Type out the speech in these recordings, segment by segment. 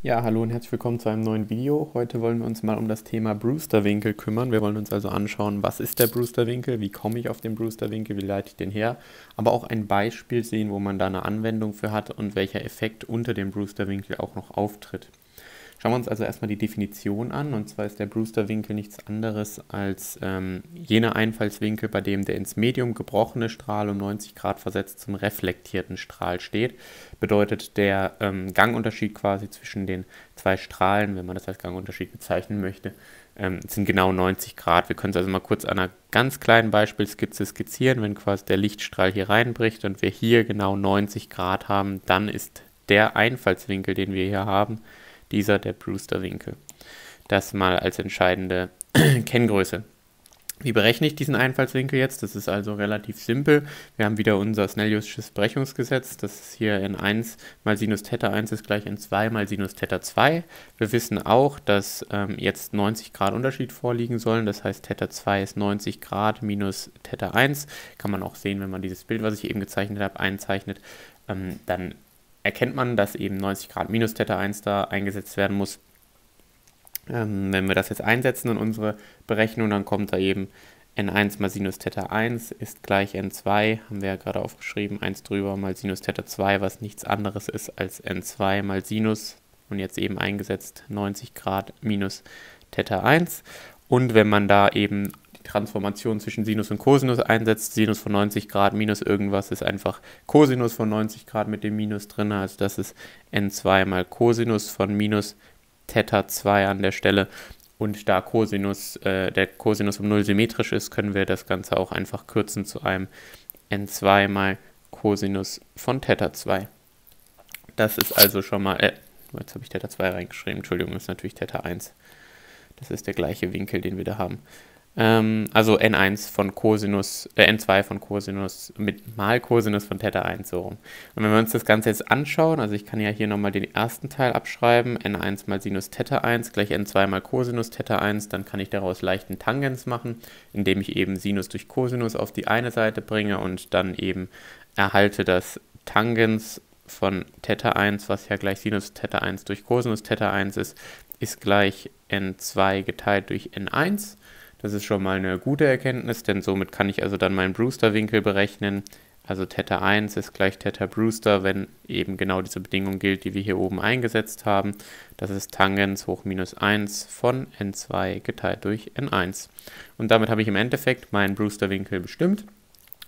Ja, hallo und herzlich willkommen zu einem neuen Video. Heute wollen wir uns mal um das Thema Brewster-Winkel kümmern. Wir wollen uns also anschauen, was ist der Brewster-Winkel, wie komme ich auf den Brewster-Winkel, wie leite ich den her, aber auch ein Beispiel sehen, wo man da eine Anwendung für hat und welcher Effekt unter dem Brewster-Winkel auch noch auftritt. Schauen wir uns also erstmal die Definition an. Und zwar ist der Brewster-Winkel nichts anderes als ähm, jener Einfallswinkel, bei dem der ins Medium gebrochene Strahl um 90 Grad versetzt zum reflektierten Strahl steht. Bedeutet der ähm, Gangunterschied quasi zwischen den zwei Strahlen, wenn man das als Gangunterschied bezeichnen möchte, ähm, sind genau 90 Grad. Wir können es also mal kurz an einer ganz kleinen Beispielskizze skizzieren. Wenn quasi der Lichtstrahl hier reinbricht und wir hier genau 90 Grad haben, dann ist der Einfallswinkel, den wir hier haben, dieser der Brewster-Winkel. Das mal als entscheidende Kenngröße. Wie berechne ich diesen Einfallswinkel jetzt? Das ist also relativ simpel. Wir haben wieder unser Snelliusches Brechungsgesetz. Das ist hier n1 mal Sinus Theta 1 ist gleich n2 mal Sinus Theta 2. Wir wissen auch, dass ähm, jetzt 90 Grad Unterschied vorliegen sollen. Das heißt, Theta 2 ist 90 Grad minus Theta 1. Kann man auch sehen, wenn man dieses Bild, was ich eben gezeichnet habe, einzeichnet. Ähm, dann erkennt man, dass eben 90 Grad minus Theta 1 da eingesetzt werden muss. Ähm, wenn wir das jetzt einsetzen in unsere Berechnung, dann kommt da eben n1 mal Sinus Theta 1 ist gleich n2, haben wir ja gerade aufgeschrieben, 1 drüber mal Sinus Theta 2, was nichts anderes ist als n2 mal Sinus und jetzt eben eingesetzt 90 Grad minus Theta 1. Und wenn man da eben Transformation zwischen Sinus und Cosinus einsetzt. Sinus von 90 Grad minus irgendwas ist einfach Cosinus von 90 Grad mit dem Minus drin. Also das ist n2 mal Cosinus von minus Theta 2 an der Stelle. Und da Cosinus, äh, der Cosinus um 0 symmetrisch ist, können wir das Ganze auch einfach kürzen zu einem n2 mal Cosinus von Theta 2. Das ist also schon mal, äh, jetzt habe ich Theta 2 reingeschrieben, Entschuldigung, das ist natürlich Theta 1. Das ist der gleiche Winkel, den wir da haben. Ähm, also n1 von Cosinus, äh, n2 von Cosinus mit mal Cosinus von Theta 1 so rum. Und wenn wir uns das Ganze jetzt anschauen, also ich kann ja hier nochmal den ersten Teil abschreiben, n1 mal Sinus Theta 1 gleich n2 mal Cosinus Theta 1, dann kann ich daraus leichten Tangens machen, indem ich eben Sinus durch Cosinus auf die eine Seite bringe und dann eben erhalte das Tangens von Theta 1, was ja gleich Sinus Theta 1 durch Cosinus Theta 1 ist, ist gleich n2 geteilt durch n1 das ist schon mal eine gute Erkenntnis, denn somit kann ich also dann meinen Brewster-Winkel berechnen. Also Theta 1 ist gleich Theta Brewster, wenn eben genau diese Bedingung gilt, die wir hier oben eingesetzt haben. Das ist Tangens hoch minus 1 von n2 geteilt durch n1. Und damit habe ich im Endeffekt meinen Brewster-Winkel bestimmt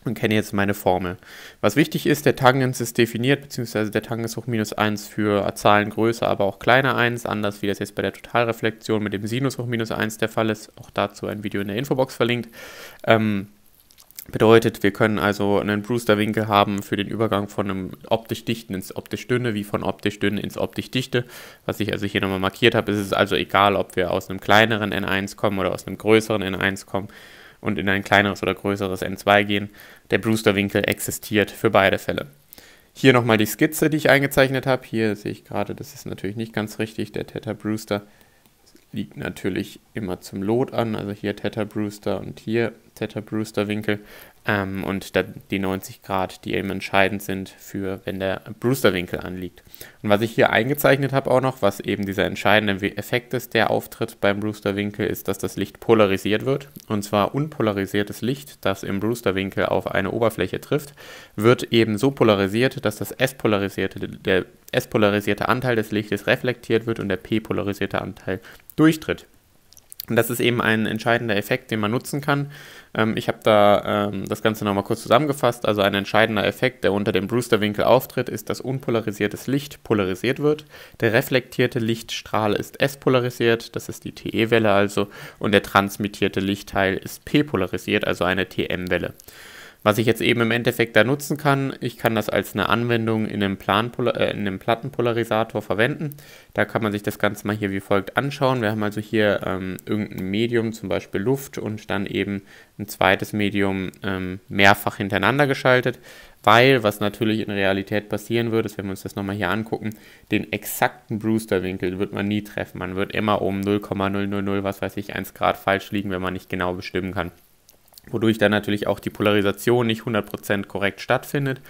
und kenne jetzt meine Formel. Was wichtig ist, der Tangens ist definiert, beziehungsweise der Tangens hoch minus 1 für Zahlen größer, aber auch kleiner 1, anders wie das jetzt bei der Totalreflexion mit dem Sinus hoch minus 1 der Fall ist. Auch dazu ein Video in der Infobox verlinkt. Ähm, bedeutet, wir können also einen Brewster-Winkel haben für den Übergang von einem optisch dichten ins optisch dünne, wie von optisch dünn ins optisch dichte. Was ich also hier nochmal markiert habe, ist es also egal, ob wir aus einem kleineren N1 kommen oder aus einem größeren N1 kommen und in ein kleineres oder größeres N2 gehen. Der Brewster-Winkel existiert für beide Fälle. Hier nochmal die Skizze, die ich eingezeichnet habe. Hier sehe ich gerade, das ist natürlich nicht ganz richtig. Der Theta Brewster liegt natürlich immer zum Lot an. Also hier Theta Brewster und hier Theta Brewster Winkel ähm, und die 90 Grad, die eben entscheidend sind für, wenn der Brewster-Winkel anliegt. Und was ich hier eingezeichnet habe auch noch, was eben dieser entscheidende Effekt ist, der auftritt beim Brewster-Winkel, ist, dass das Licht polarisiert wird. Und zwar unpolarisiertes Licht, das im Brewster-Winkel auf eine Oberfläche trifft, wird eben so polarisiert, dass das S-polarisierte, der S-polarisierte Anteil des Lichtes reflektiert wird und der P-polarisierte Anteil durchtritt. Und das ist eben ein entscheidender Effekt, den man nutzen kann. Ähm, ich habe da ähm, das Ganze nochmal kurz zusammengefasst. Also ein entscheidender Effekt, der unter dem Brewster-Winkel auftritt, ist, dass unpolarisiertes Licht polarisiert wird. Der reflektierte Lichtstrahl ist S-polarisiert, das ist die TE-Welle also, und der transmittierte Lichtteil ist P-polarisiert, also eine TM-Welle. Was ich jetzt eben im Endeffekt da nutzen kann, ich kann das als eine Anwendung in einem, äh, in einem Plattenpolarisator verwenden. Da kann man sich das Ganze mal hier wie folgt anschauen. Wir haben also hier ähm, irgendein Medium, zum Beispiel Luft, und dann eben ein zweites Medium ähm, mehrfach hintereinander geschaltet, weil, was natürlich in Realität passieren würde, ist, wenn wir uns das nochmal hier angucken, den exakten Brewster-Winkel wird man nie treffen. Man wird immer um 0,000, was weiß ich, 1 Grad falsch liegen, wenn man nicht genau bestimmen kann. Wodurch dann natürlich auch die Polarisation nicht 100% korrekt stattfindet.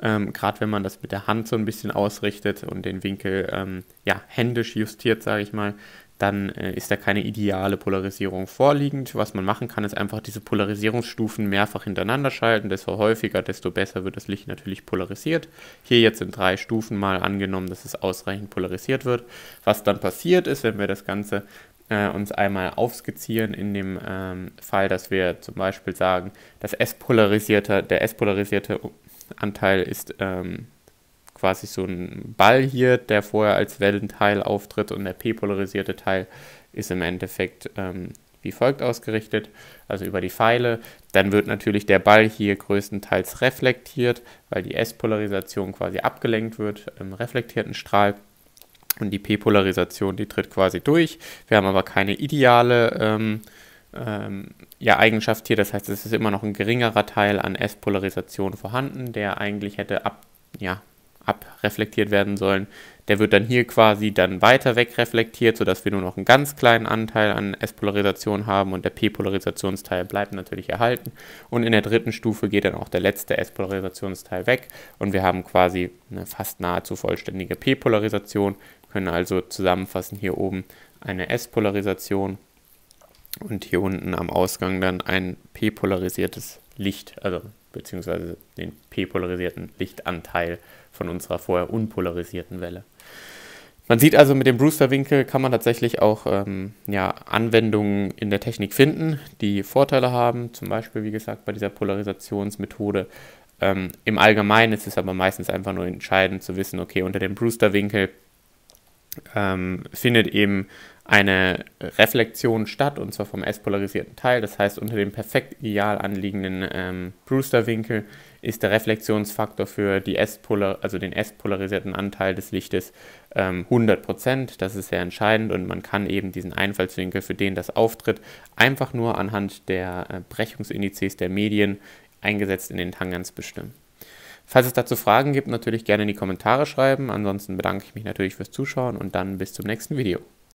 Ähm, Gerade wenn man das mit der Hand so ein bisschen ausrichtet und den Winkel ähm, ja, händisch justiert, sage ich mal, dann äh, ist da keine ideale Polarisierung vorliegend. Was man machen kann, ist einfach diese Polarisierungsstufen mehrfach hintereinander schalten. Desto häufiger, desto besser wird das Licht natürlich polarisiert. Hier jetzt in drei Stufen mal angenommen, dass es ausreichend polarisiert wird. Was dann passiert ist, wenn wir das Ganze äh, uns einmal aufskizzieren in dem ähm, Fall, dass wir zum Beispiel sagen, das S-polarisierte, der S-polarisierte Anteil ist ähm, quasi so ein Ball hier, der vorher als Wellenteil auftritt und der p-polarisierte Teil ist im Endeffekt ähm, wie folgt ausgerichtet, also über die Pfeile. Dann wird natürlich der Ball hier größtenteils reflektiert, weil die S-Polarisation quasi abgelenkt wird im reflektierten Strahl. Und die P-Polarisation, die tritt quasi durch. Wir haben aber keine ideale ähm, ähm, ja, Eigenschaft hier. Das heißt, es ist immer noch ein geringerer Teil an S-Polarisation vorhanden, der eigentlich hätte ab, ja, abreflektiert werden sollen. Der wird dann hier quasi dann weiter wegreflektiert, sodass wir nur noch einen ganz kleinen Anteil an S-Polarisation haben und der P-Polarisationsteil bleibt natürlich erhalten. Und in der dritten Stufe geht dann auch der letzte S-Polarisationsteil weg und wir haben quasi eine fast nahezu vollständige P-Polarisation, können also zusammenfassen hier oben eine S-Polarisation und hier unten am Ausgang dann ein p-polarisiertes Licht, also beziehungsweise den p-polarisierten Lichtanteil von unserer vorher unpolarisierten Welle. Man sieht also, mit dem Brewster-Winkel kann man tatsächlich auch ähm, ja, Anwendungen in der Technik finden, die Vorteile haben, zum Beispiel, wie gesagt, bei dieser Polarisationsmethode. Ähm, Im Allgemeinen ist es aber meistens einfach nur entscheidend zu wissen, okay, unter dem Brewster-Winkel ähm, findet eben eine Reflexion statt, und zwar vom S-polarisierten Teil. Das heißt, unter dem perfekt ideal anliegenden ähm, Brewster-Winkel ist der Reflexionsfaktor für die S-Polar, also den S-polarisierten Anteil des Lichtes ähm, 100%. Das ist sehr entscheidend und man kann eben diesen Einfallswinkel, für den das auftritt, einfach nur anhand der äh, Brechungsindizes der Medien eingesetzt in den Tangents bestimmen. Falls es dazu Fragen gibt, natürlich gerne in die Kommentare schreiben. Ansonsten bedanke ich mich natürlich fürs Zuschauen und dann bis zum nächsten Video.